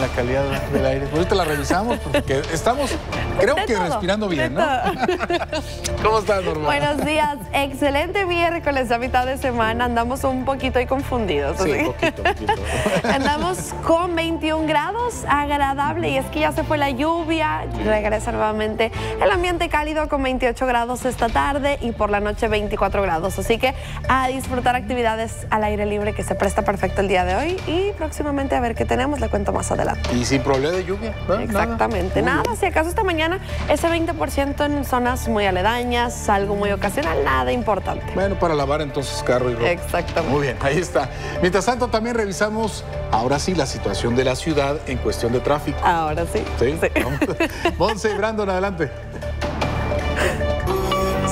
la calidad del aire. Ahorita la revisamos porque estamos, creo que respirando bien, ¿no? ¿Cómo estás, Norma? Buenos días. Excelente miércoles a mitad de semana. Andamos un poquito ahí confundidos. Sí, poquito, poquito. Andamos con 21 grados, agradable. Y es que ya se fue la lluvia. Regresa nuevamente el ambiente cálido con 28 grados esta tarde y por la noche 24 grados. Así que a disfrutar actividades al aire libre que se presta perfecto el día de hoy y próximamente a ver qué tenemos, le cuento más adelante. Y sin problema de lluvia. ¿no? Exactamente, nada. nada. Si acaso esta mañana ese 20% en zonas muy aledañas, algo muy ocasional, nada importante. Bueno, para lavar entonces carro y ropa. Exactamente. Muy bien, ahí está. Mientras tanto, también revisamos ahora sí la situación de la ciudad en cuestión de tráfico. Ahora sí. Sí. sí. Monse y Brandon, adelante.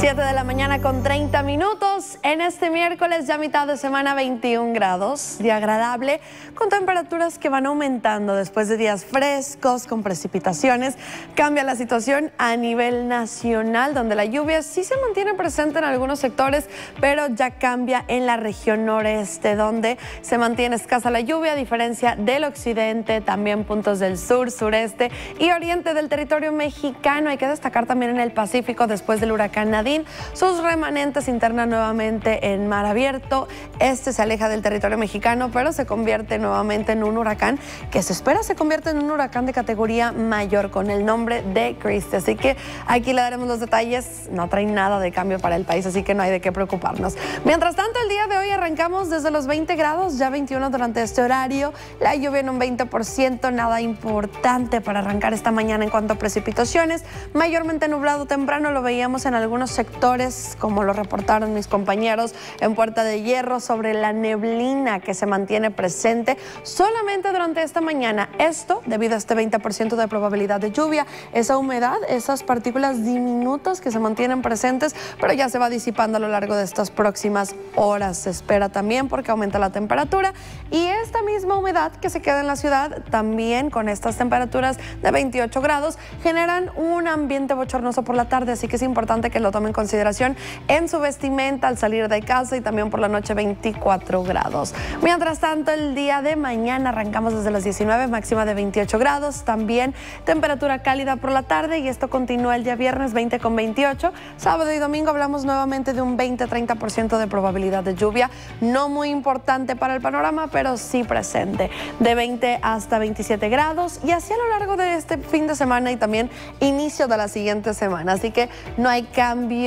7 de la mañana con 30 minutos. En este miércoles, ya mitad de semana, 21 grados, día agradable, con temperaturas que van aumentando después de días frescos, con precipitaciones. Cambia la situación a nivel nacional, donde la lluvia sí se mantiene presente en algunos sectores, pero ya cambia en la región noreste, donde se mantiene escasa la lluvia, a diferencia del occidente, también puntos del sur, sureste y oriente del territorio mexicano. Hay que destacar también en el Pacífico, después del huracán Nadine sus remanentes internan nuevamente en mar abierto. Este se aleja del territorio mexicano, pero se convierte nuevamente en un huracán que se espera se convierte en un huracán de categoría mayor con el nombre de Christie. Así que aquí le daremos los detalles. No trae nada de cambio para el país, así que no hay de qué preocuparnos. Mientras tanto, el día de hoy arrancamos desde los 20 grados, ya 21 durante este horario. La lluvia en un 20%, nada importante para arrancar esta mañana en cuanto a precipitaciones. Mayormente nublado temprano, lo veíamos en algunos sectores, como lo reportaron mis compañeros en Puerta de Hierro, sobre la neblina que se mantiene presente solamente durante esta mañana. Esto debido a este 20% de probabilidad de lluvia, esa humedad, esas partículas diminutas que se mantienen presentes, pero ya se va disipando a lo largo de estas próximas horas. Se espera también porque aumenta la temperatura y esta misma humedad que se queda en la ciudad, también con estas temperaturas de 28 grados, generan un ambiente bochornoso por la tarde, así que es importante que lo tomen en consideración en su vestimenta al salir de casa y también por la noche 24 grados. Mientras tanto, el día de mañana arrancamos desde los 19, máxima de 28 grados, también temperatura cálida por la tarde y esto continúa el día viernes 20 con 28. Sábado y domingo hablamos nuevamente de un 20-30% de probabilidad de lluvia, no muy importante para el panorama, pero sí presente, de 20 hasta 27 grados y así a lo largo de este fin de semana y también inicio de la siguiente semana. Así que no hay cambio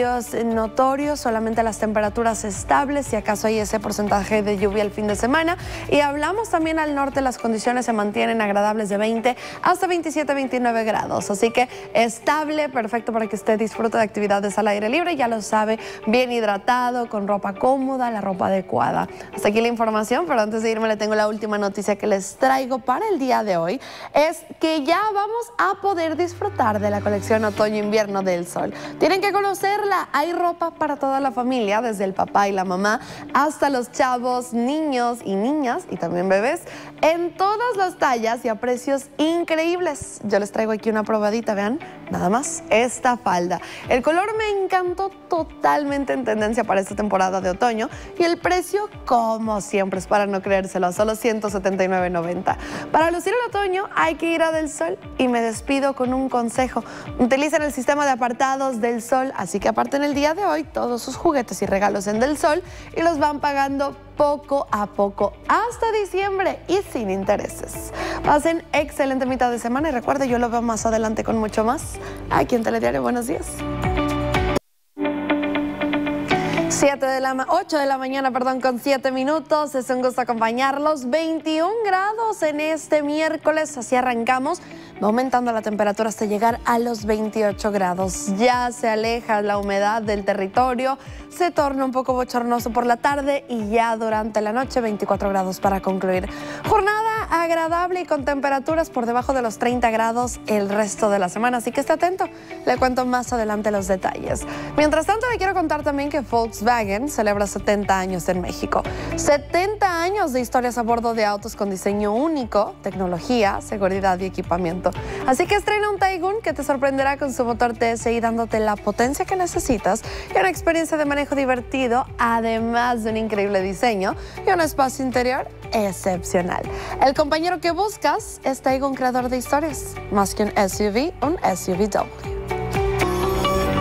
notorios, solamente las temperaturas estables, si acaso hay ese porcentaje de lluvia el fin de semana. Y hablamos también al norte, las condiciones se mantienen agradables de 20 hasta 27, 29 grados. Así que estable, perfecto para que usted disfrute de actividades al aire libre, ya lo sabe, bien hidratado, con ropa cómoda, la ropa adecuada. Hasta aquí la información, pero antes de irme le tengo la última noticia que les traigo para el día de hoy. Es que ya vamos a poder disfrutar de la colección otoño-invierno del sol. Tienen que conocer hay ropa para toda la familia, desde el papá y la mamá hasta los chavos, niños y niñas y también bebés, en todas las tallas y a precios increíbles. Yo les traigo aquí una probadita, vean, nada más, esta falda. El color me encantó totalmente en tendencia para esta temporada de otoño y el precio, como siempre, es para no creérselo, solo 179.90. Para lucir el otoño hay que ir a Del Sol y me despido con un consejo. Utilicen el sistema de apartados del Sol, así que aparten el día de hoy todos sus juguetes y regalos en Del Sol y los van pagando poco a poco hasta diciembre y sin intereses. Pasen excelente mitad de semana y recuerde, yo lo veo más adelante con mucho más aquí en Telediario. Buenos días. 7 de la 8 de la mañana, perdón, con 7 minutos. Es un gusto acompañarlos. 21 grados en este miércoles, así arrancamos, aumentando la temperatura hasta llegar a los 28 grados. Ya se aleja la humedad del territorio, se torna un poco bochornoso por la tarde y ya durante la noche 24 grados para concluir. Jornada agradable y con temperaturas por debajo de los 30 grados el resto de la semana, así que esté atento. Le cuento más adelante los detalles. Mientras tanto, le quiero contar también que Volkswagen celebra 70 años en México. 70 años de historias a bordo de autos con diseño único, tecnología, seguridad y equipamiento. Así que estrena un Taigun que te sorprenderá con su motor TSI dándote la potencia que necesitas y una experiencia de manejo divertido, además de un increíble diseño y un espacio interior excepcional. El compañero que buscas está ahí un creador de historias, más que un SUV, un SUVW.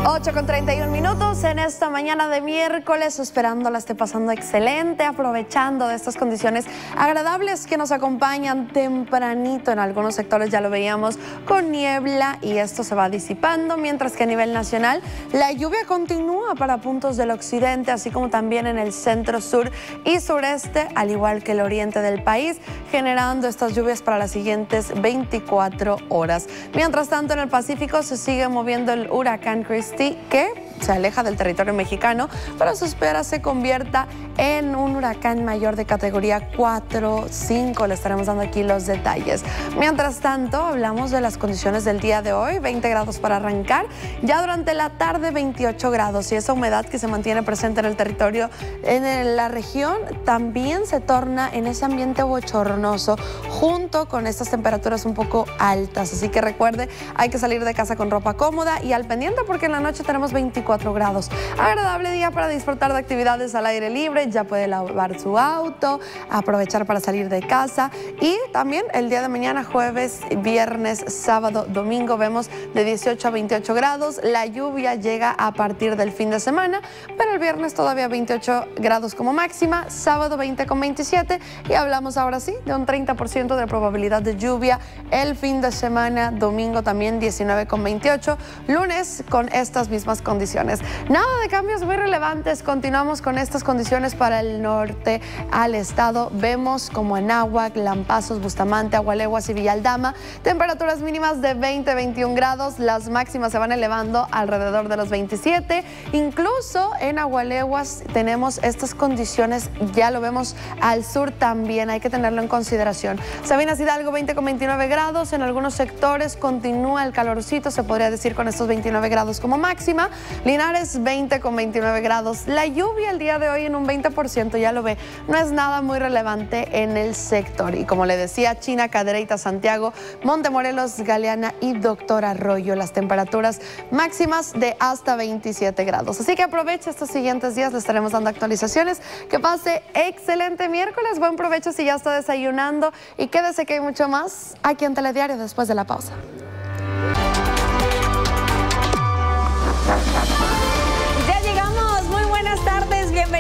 8 con 31 minutos en esta mañana de miércoles, esperando la esté pasando excelente, aprovechando de estas condiciones agradables que nos acompañan tempranito en algunos sectores, ya lo veíamos con niebla y esto se va disipando, mientras que a nivel nacional la lluvia continúa para puntos del occidente, así como también en el centro sur y sureste, al igual que el oriente del país, generando estas lluvias para las siguientes 24 horas. Mientras tanto, en el Pacífico se sigue moviendo el huracán Christie que se aleja del territorio mexicano, pero se espera se convierta en un huracán mayor de categoría 4, 5. Le estaremos dando aquí los detalles. Mientras tanto, hablamos de las condiciones del día de hoy, 20 grados para arrancar, ya durante la tarde 28 grados y esa humedad que se mantiene presente en el territorio, en la región, también se torna en ese ambiente bochornoso junto con estas temperaturas un poco altas. Así que recuerde, hay que salir de casa con ropa cómoda y al pendiente porque en la noche tenemos 24 grados. Agradable día para disfrutar de actividades al aire libre, ya puede lavar su auto, aprovechar para salir de casa y también el día de mañana, jueves, viernes, sábado, domingo, vemos de 18 a 28 grados. La lluvia llega a partir del fin de semana, pero el viernes todavía 28 grados como máxima, sábado 20 con 27 y hablamos ahora sí de un 30% de probabilidad de lluvia el fin de semana, domingo también 19 con 28, lunes con estas mismas condiciones. Nada de cambios muy relevantes. Continuamos con estas condiciones para el norte al estado. Vemos como en Aguac, Lampazos, Bustamante, Agualeguas y Villaldama, temperaturas mínimas de 20-21 grados. Las máximas se van elevando alrededor de los 27. Incluso en Agualeguas tenemos estas condiciones, ya lo vemos al sur también, hay que tenerlo en consideración. Sabina Hidalgo 20 con 29 grados, en algunos sectores continúa el calorcito, se podría decir con estos 29 grados como máxima. Linares 20 con 29 grados. La lluvia el día de hoy en un 20%, ya lo ve, no es nada muy relevante en el sector. Y como le decía, China, Cadereyta, Santiago, Montemorelos, Galeana y Doctor Arroyo, las temperaturas máximas de hasta 27 grados. Así que aproveche estos siguientes días, le estaremos dando actualizaciones. Que pase excelente miércoles, buen provecho si ya está desayunando y quédese que hay mucho más aquí en Telediario después de la pausa.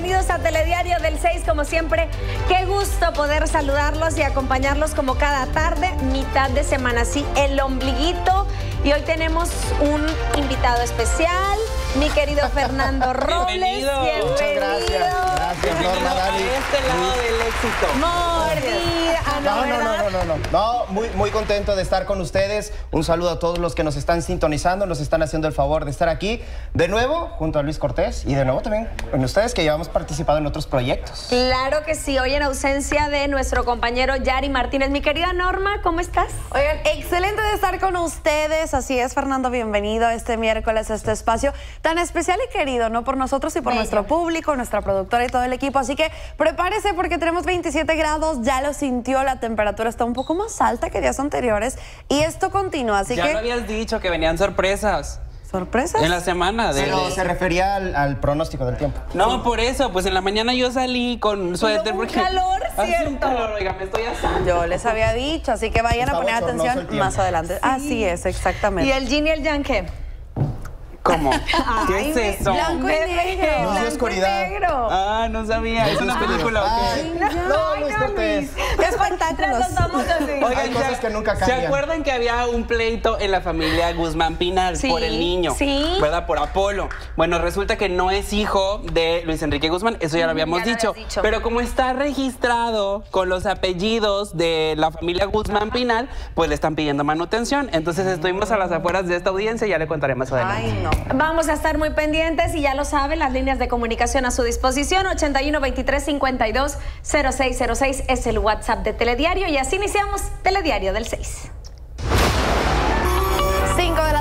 Bienvenidos a Telediario del 6, como siempre. Qué gusto poder saludarlos y acompañarlos como cada tarde, mitad de semana, sí, el ombliguito. Y hoy tenemos un invitado especial, mi querido Fernando Robles. Bienvenido. Muchas gracias. Gracias, Norma, Dani. este lado del éxito. Mordida. Ah, no, no, no, no, no, no, no. muy, muy contento de estar con ustedes. Un saludo a todos los que nos están sintonizando, nos están haciendo el favor de estar aquí de nuevo junto a Luis Cortés y de nuevo también con ustedes que llevamos participado en otros proyectos. Claro que sí, hoy en ausencia de nuestro compañero Yari Martínez. Mi querida Norma, ¿cómo estás? Oigan, excelente de estar con ustedes. Así es, Fernando, bienvenido este miércoles a este espacio tan especial y querido, ¿no? Por nosotros y por nuestro público, nuestra productora y todo el equipo. Así que prepárese porque tenemos 27 grados, ya lo sintió, la temperatura está un poco más alta que días anteriores y esto continúa. Así ya que. Ya habías dicho que venían sorpresas. ¿Sorpresas? En la semana. De, Pero se refería al, pronóstico del tiempo. No, por eso, pues en la mañana yo salí con suéter. Un calor, cierto. Un calor, oiga, me estoy asando. Yo les había dicho, así que vayan a poner atención más adelante. Así es, exactamente. ¿Y el Yin y el Yang qué? ¿Cómo? ¿Qué es eso? Blanco y negro. Oscuridad. Negro. Ah, no sabía. ¿Es una película Ay, No, Luis Cortés. ¿Qué espectáculos? Hay cosas que nunca cambian. ¿Se acuerdan que había un pleito en la familia Guzmán Pinal Sí, por el niño? sí. ¿Verdad? Por Apolo. Bueno, resulta que no es hijo de Luis Enrique Guzmán, eso ya lo habíamos ya lo dicho. Pero como está registrado con los apellidos de la familia Guzmán Pinal, pues le están pidiendo manutención. Entonces estuvimos a las afueras de esta audiencia y ya le contaré más adelante. Ay, Vamos a estar muy pendientes y ya lo saben, las líneas de comunicación a su disposición, 81 23 52 0606 es el WhatsApp de Telediario y así iniciamos Telediario del 6.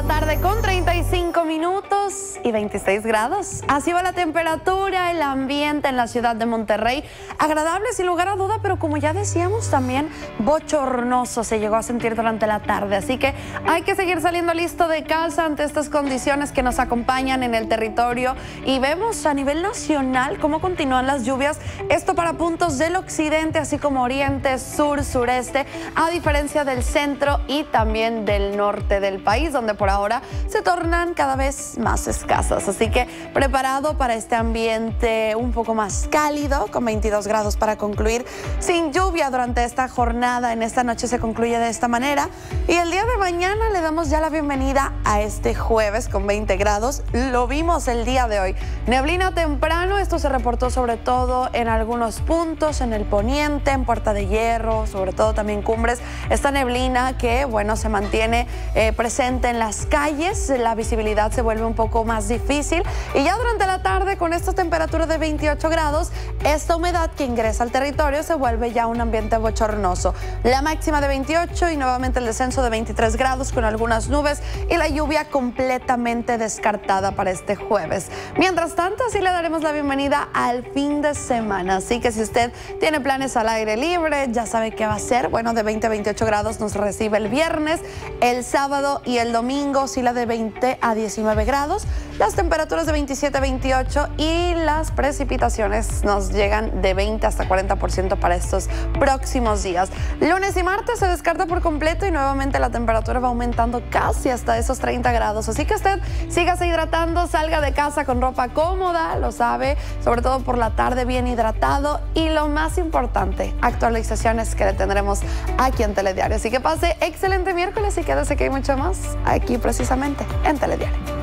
5 de la tarde con 35 minutos y 26 grados. Así va la temperatura, el ambiente en la ciudad de Monterrey. Agradable sin lugar a duda, pero como ya decíamos también bochornoso se llegó a sentir durante la tarde. Así que hay que seguir saliendo listo de casa ante estas condiciones que nos acompañan en el territorio. Y vemos a nivel nacional cómo continúan las lluvias. Esto para puntos del occidente, así como oriente, sur, sureste, a diferencia del centro y también del norte del país donde por ahora se tornan cada vez más escasas. Así que preparado para este ambiente un poco más cálido, con 22 grados para concluir, sin lluvia durante esta jornada. En esta noche se concluye de esta manera. Y el día de mañana le damos ya la bienvenida a este jueves con 20 grados. Lo vimos el día de hoy. Neblina temprano, esto se reportó sobre todo en algunos puntos, en el poniente, en Puerta de Hierro, sobre todo también Cumbres. Esta neblina que, bueno, se mantiene eh, presente en las calles, la visibilidad se vuelve un poco más difícil y ya durante la tarde con estas temperaturas de 28 grados, esta humedad que ingresa al territorio se vuelve ya un ambiente bochornoso. La máxima de 28 y nuevamente el descenso de 23 grados con algunas nubes y la lluvia completamente descartada para este jueves. Mientras tanto, así le daremos la bienvenida al fin de semana, así que si usted tiene planes al aire libre, ya sabe qué va a hacer. Bueno, de 20 a 28 grados nos recibe el viernes, el sábado y el domingo oscila de 20 a 19 grados, las temperaturas de 27 a 28 y las precipitaciones nos llegan de 20 hasta 40% para estos próximos días. Lunes y martes se descarta por completo y nuevamente la temperatura va aumentando casi hasta esos 30 grados. Así que usted sígase hidratando, salga de casa con ropa cómoda, lo sabe, sobre todo por la tarde bien hidratado y lo más importante, actualizaciones que le tendremos aquí en Telediario. Así que pase excelente miércoles y quédese que hay mucho más aquí precisamente en Telediario.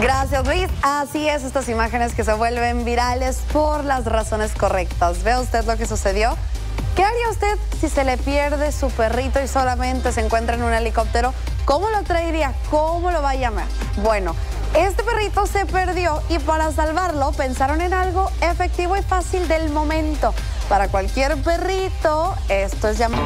Gracias Luis. Así es, estas imágenes que se vuelven virales por las razones correctas. ¿Ve usted lo que sucedió? ¿Qué haría usted si se le pierde su perrito y solamente se encuentra en un helicóptero? ¿Cómo lo traería? ¿Cómo lo va a llamar? Bueno, este perrito se perdió y para salvarlo pensaron en algo efectivo y fácil del momento. Para cualquier perrito, esto es llamar...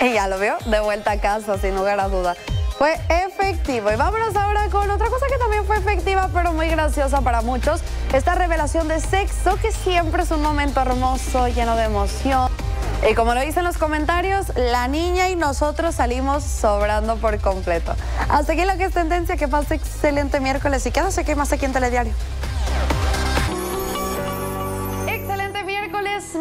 Y ya lo veo, de vuelta a casa, sin lugar a duda. Fue efectivo. Y vámonos ahora con otra cosa que también fue efectiva, pero muy graciosa para muchos. Esta revelación de sexo, que siempre es un momento hermoso, lleno de emoción. Y como lo dicen los comentarios, la niña y nosotros salimos sobrando por completo. Hasta aquí lo que es tendencia, que pase excelente miércoles y quédate que más aquí en Telediario.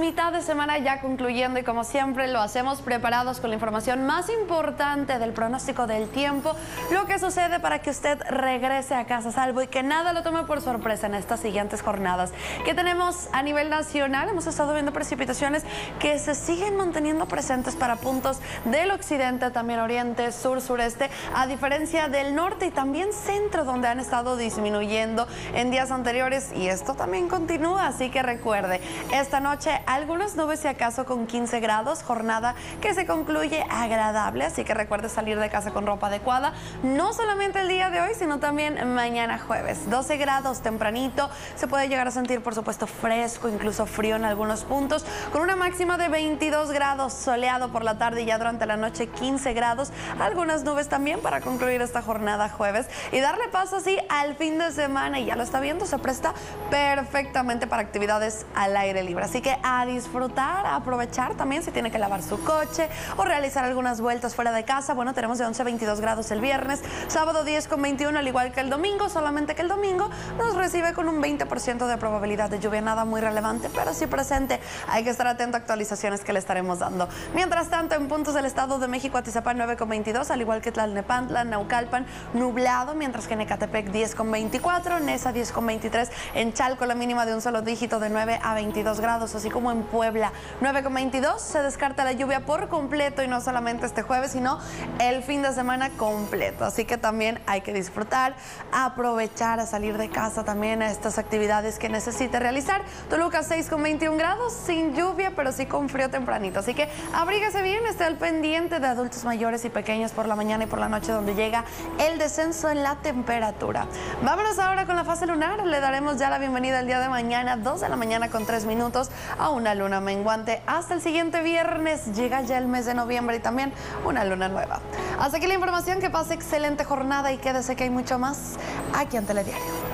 Mitad de semana ya concluyendo y como siempre lo hacemos preparados con la información más importante del pronóstico del tiempo, lo que sucede para que usted regrese a casa salvo y que nada lo tome por sorpresa en estas siguientes jornadas. que tenemos a nivel nacional? Hemos estado viendo precipitaciones que se siguen manteniendo presentes para puntos del occidente, también oriente, sur, sureste, a diferencia del norte y también centro donde han estado disminuyendo en días anteriores y esto también continúa, así que recuerde, esta noche algunas nubes si acaso con 15 grados, jornada que se concluye agradable, así que recuerde salir de casa con ropa adecuada, no solamente el día de hoy, sino también mañana jueves. 12 grados tempranito, se puede llegar a sentir por supuesto fresco, incluso frío en algunos puntos, con una máxima de 22 grados, soleado por la tarde y ya durante la noche 15 grados, algunas nubes también para concluir esta jornada jueves y darle paso así al fin de semana y ya lo está viendo, se presta perfectamente para actividades al aire libre. Así que a disfrutar, a aprovechar también si tiene que lavar su coche o realizar algunas vueltas fuera de casa. Bueno, tenemos de 11 a 22 grados el viernes, sábado 10 con 21 al igual que el domingo, solamente que el domingo nos recibe con un 20% de probabilidad de lluvia, nada muy relevante, pero sí presente. Hay que estar atento a actualizaciones que le estaremos dando. Mientras tanto, en puntos del Estado de México, Atizapán 9 con 22, al igual que Tlalnepantla, Naucalpan, nublado, mientras que en Ecatepec 10 con 24, Nesa 10 con 23, en Chalco la mínima de un solo dígito de 9 a 22 grados, así como en Puebla. 9,22 se descarta la lluvia por completo y no solamente este jueves, sino el fin de semana completo. Así que también hay que disfrutar, aprovechar a salir de casa también a estas actividades que necesite realizar. Toluca 6,21 grados, sin lluvia, pero sí con frío tempranito. Así que abríguese bien, esté al pendiente de adultos mayores y pequeños por la mañana y por la noche, donde llega el descenso en la temperatura. Vámonos ahora con la fase lunar. Le daremos ya la bienvenida el día de mañana, 2 de la mañana con 3 minutos a un una luna menguante. Hasta el siguiente viernes llega ya el mes de noviembre y también una luna nueva. Hasta aquí la información, que pase excelente jornada y quédese que hay mucho más aquí en Telediario.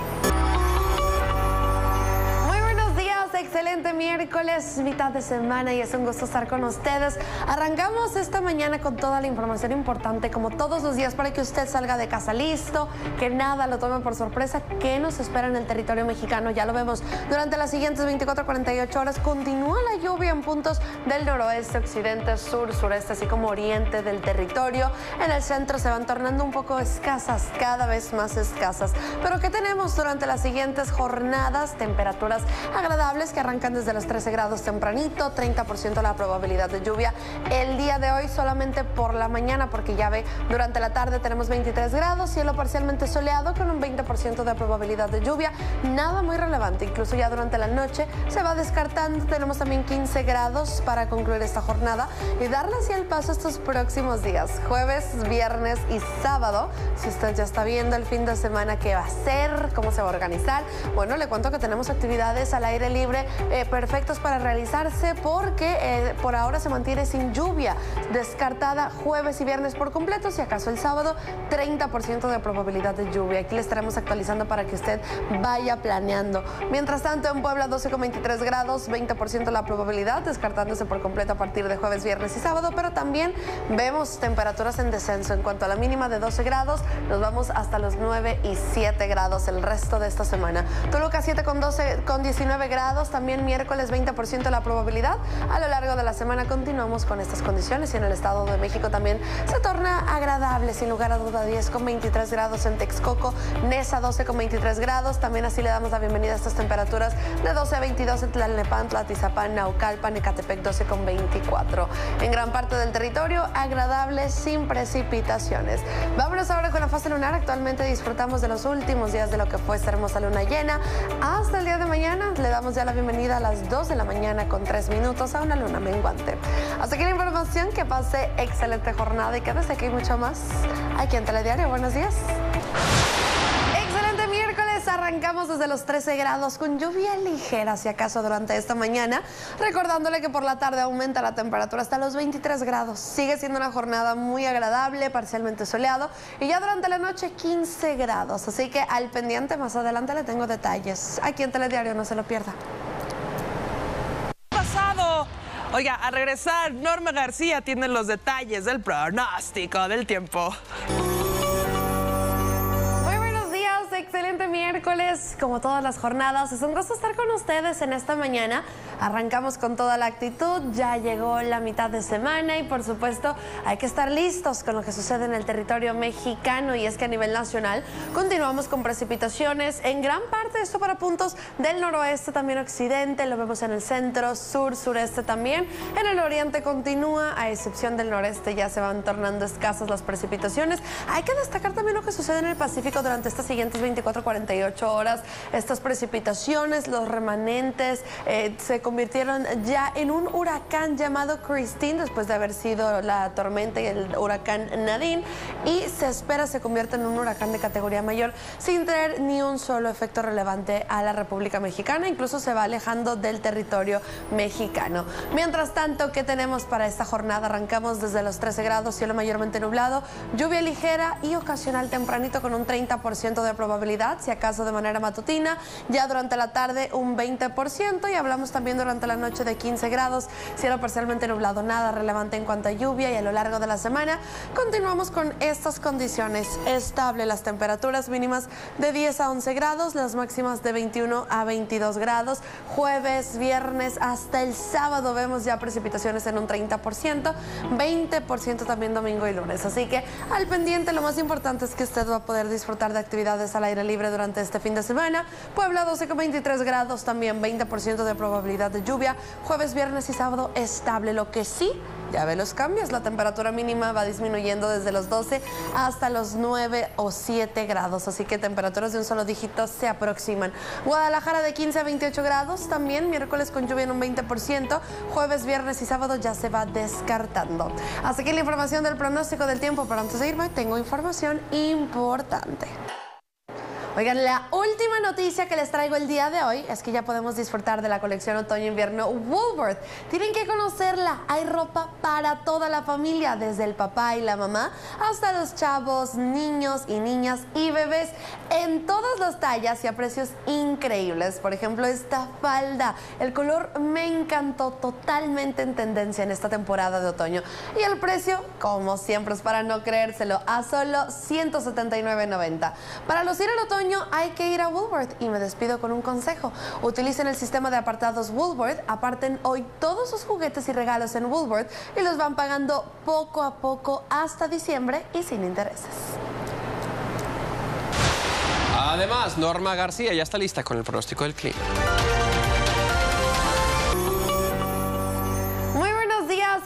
Miércoles, mitad de semana y es un gusto estar con ustedes. Arrancamos esta mañana con toda la información importante, como todos los días, para que usted salga de casa listo, que nada lo tome por sorpresa. ¿Qué nos espera en el territorio mexicano? Ya lo vemos. Durante las siguientes 24 48 horas continúa la lluvia en puntos del noroeste, occidente, sur, sureste, así como oriente del territorio. En el centro se van tornando un poco escasas, cada vez más escasas. Pero ¿qué tenemos durante las siguientes jornadas? Temperaturas agradables que arrancan desde los 13 grados tempranito, 30% la probabilidad de lluvia. El día de hoy solamente por la mañana, porque ya ve, durante la tarde tenemos 23 grados, cielo parcialmente soleado con un 20% de probabilidad de lluvia. Nada muy relevante, incluso ya durante la noche se va descartando. Tenemos también 15 grados para concluir esta jornada y darle así el paso estos próximos días, jueves, viernes y sábado. Si usted ya está viendo el fin de semana qué va a ser, cómo se va a organizar, bueno, le cuento que tenemos actividades al aire libre eh, perfectos para realizarse porque eh, por ahora se mantiene sin lluvia, descartada jueves y viernes por completo, si acaso el sábado 30% de probabilidad de lluvia. Aquí le estaremos actualizando para que usted vaya planeando. Mientras tanto, en Puebla 12,23 grados, 20% la probabilidad, descartándose por completo a partir de jueves, viernes y sábado, pero también vemos temperaturas en descenso. En cuanto a la mínima de 12 grados, nos vamos hasta los 9 y 7 grados el resto de esta semana. Toluca 7 con 12 con 19 grados, también miércoles 20% la probabilidad. A lo largo de la semana continuamos con estas condiciones y en el Estado de México también se torna agradable, sin lugar a duda, 10 con 23 grados en Texcoco, Nesa 12 con 23 grados. También así le damos la bienvenida a estas temperaturas de 12 a 22 en Tlalnepantla, Tizapán, Naucalpan, Ecatepec 12 con 24. En gran parte del territorio agradable sin precipitaciones. Vámonos ahora con la fase lunar. Actualmente disfrutamos de los últimos días de lo que fue esta hermosa luna llena. Hasta el día de mañana le damos ya la bienvenida a las 2 de la mañana con 3 minutos a una luna menguante. Hasta aquí la información, que pase excelente jornada y quédese aquí mucho más aquí en Telediario. Buenos días. Excelente miércoles, arrancamos desde los 13 grados con lluvia ligera si acaso durante esta mañana, recordándole que por la tarde aumenta la temperatura hasta los 23 grados. Sigue siendo una jornada muy agradable, parcialmente soleado y ya durante la noche 15 grados, así que al pendiente más adelante le tengo detalles. Aquí en Telediario no se lo pierda. Oiga, a regresar, Norma García tiene los detalles del pronóstico del tiempo. Como todas las jornadas. Es un gusto estar con ustedes en esta mañana. Arrancamos con toda la actitud, ya llegó la mitad de semana y por supuesto hay que estar listos con lo que sucede en el territorio mexicano y es que a nivel nacional continuamos con precipitaciones en gran parte, esto para puntos del noroeste, también occidente, lo vemos en el centro, sur, sureste también. En el oriente continúa, a excepción del noreste ya se van tornando escasas las precipitaciones. Hay que destacar también lo que sucede en el Pacífico durante estas siguientes 24-48 horas. Estas precipitaciones, los remanentes, eh, se convirtieron ya en un huracán llamado Christine después de haber sido la tormenta y el huracán Nadine y se espera se convierta en un huracán de categoría mayor sin tener ni un solo efecto relevante a la República Mexicana, incluso se va alejando del territorio mexicano. Mientras tanto, ¿qué tenemos para esta jornada? Arrancamos desde los 13 grados, cielo mayormente nublado, lluvia ligera y ocasional tempranito con un 30% de probabilidad, si acaso de manera matutina, ya durante la tarde un 20% y hablamos también durante la noche de 15 grados, cielo parcialmente nublado, nada relevante en cuanto a lluvia y a lo largo de la semana continuamos con estas condiciones. Estable las temperaturas mínimas de 10 a 11 grados, las máximas de 21 a 22 grados. Jueves, viernes hasta el sábado vemos ya precipitaciones en un 30%, 20% también domingo y lunes. Así que al pendiente lo más importante es que usted va a poder disfrutar de actividades al aire libre durante este fin de semana. Puebla 12 con 23 grados, también 20% de probabilidad de lluvia. Jueves, viernes y sábado estable. Lo que sí, ya ve los cambios. La temperatura mínima va disminuyendo desde los 12 hasta los 9 o 7 grados. Así que temperaturas de un solo dígito se aproximan. Guadalajara de 15 a 28 grados. También miércoles con lluvia en un 20%. Jueves, viernes y sábado ya se va descartando. Hasta aquí la información del pronóstico del tiempo. Pero antes de irme, tengo información importante. Oigan, la última noticia que les traigo el día de hoy es que ya podemos disfrutar de la colección otoño-invierno Woolworth. Tienen que conocerla. Hay ropa para toda la familia, desde el papá y la mamá hasta los chavos, niños y niñas y bebés en todas las tallas y a precios increíbles. Por ejemplo, esta falda. El color me encantó, totalmente en tendencia en esta temporada de otoño. Y el precio, como siempre, es para no creérselo, a solo 179.90. Para lucir el otoño, hay que ir a Woolworth y me despido con un consejo. Utilicen el sistema de apartados Woolworth, aparten hoy todos sus juguetes y regalos en Woolworth y los van pagando poco a poco hasta diciembre y sin intereses. Además, Norma García ya está lista con el pronóstico del clima.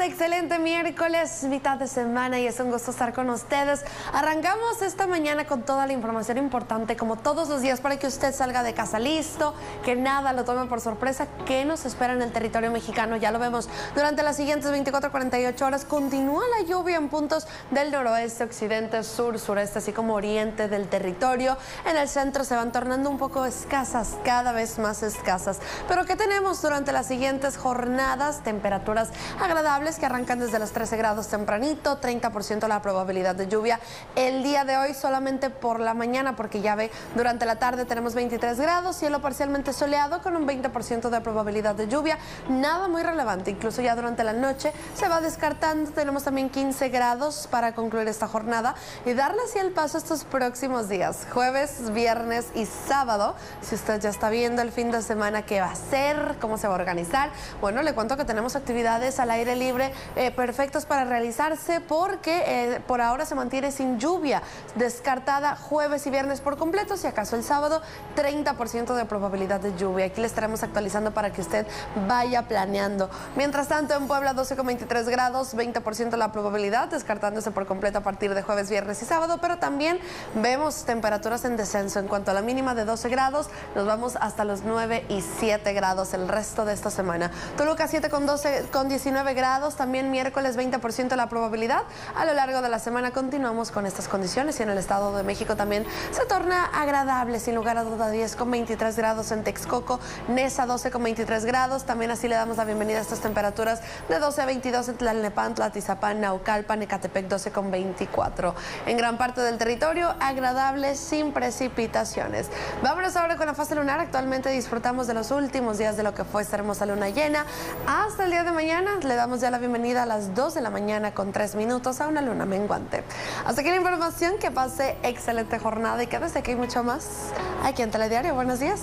Excelente miércoles, mitad de semana y es un gusto estar con ustedes. Arrancamos esta mañana con toda la información importante, como todos los días, para que usted salga de casa listo, que nada lo tome por sorpresa. ¿Qué nos espera en el territorio mexicano? Ya lo vemos. Durante las siguientes 24 48 horas continúa la lluvia en puntos del noroeste, occidente, sur, sureste, así como oriente del territorio. En el centro se van tornando un poco escasas, cada vez más escasas. Pero ¿qué tenemos durante las siguientes jornadas? Temperaturas agradables que arrancan desde los 13 grados tempranito, 30% la probabilidad de lluvia. El día de hoy solamente por la mañana, porque ya ve, durante la tarde tenemos 23 grados, cielo parcialmente soleado con un 20% de probabilidad de lluvia. Nada muy relevante, incluso ya durante la noche se va descartando. Tenemos también 15 grados para concluir esta jornada y darle así el paso estos próximos días, jueves, viernes y sábado. Si usted ya está viendo el fin de semana qué va a hacer, cómo se va a organizar, bueno, le cuento que tenemos actividades al aire libre eh, perfectos para realizarse porque eh, por ahora se mantiene sin lluvia, descartada jueves y viernes por completo, si acaso el sábado 30% de probabilidad de lluvia. Aquí le estaremos actualizando para que usted vaya planeando. Mientras tanto, en Puebla 12,23 grados, 20% la probabilidad, descartándose por completo a partir de jueves, viernes y sábado, pero también vemos temperaturas en descenso. En cuanto a la mínima de 12 grados, nos vamos hasta los 9 y 7 grados el resto de esta semana. Toluca 7 con 12 con 19 grados, también miércoles 20% la probabilidad. A lo largo de la semana continuamos con estas condiciones y en el Estado de México también se torna agradable, sin lugar a duda, 10 con 23 grados en Texcoco, Nesa 12 con 23 grados. También así le damos la bienvenida a estas temperaturas de 12 a 22 en Tlalnepantla, Tizapán, Naucalpan, Ecatepec 12 con 24. En gran parte del territorio, agradable sin precipitaciones. Vámonos ahora con la fase lunar. Actualmente disfrutamos de los últimos días de lo que fue esta hermosa luna llena. Hasta el día de mañana le damos ya la bienvenida a las 2 de la mañana con 3 minutos a una luna menguante. Hasta aquí la información, que pase excelente jornada y quédese aquí mucho más aquí en Telediario. Buenos días.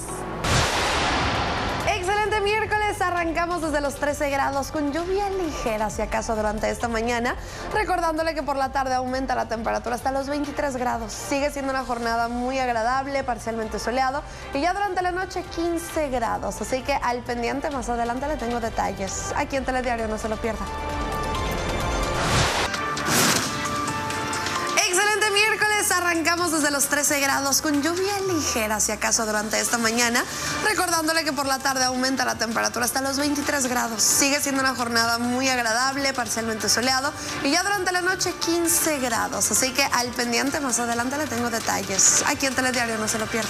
Arrancamos desde los 13 grados con lluvia ligera si acaso durante esta mañana, recordándole que por la tarde aumenta la temperatura hasta los 23 grados. Sigue siendo una jornada muy agradable, parcialmente soleado y ya durante la noche 15 grados, así que al pendiente más adelante le tengo detalles. Aquí en Telediario no se lo pierda. Arrancamos desde los 13 grados con lluvia ligera, si acaso durante esta mañana, recordándole que por la tarde aumenta la temperatura hasta los 23 grados. Sigue siendo una jornada muy agradable, parcialmente soleado, y ya durante la noche 15 grados. Así que al pendiente más adelante le tengo detalles. Aquí en Telediario no se lo pierda.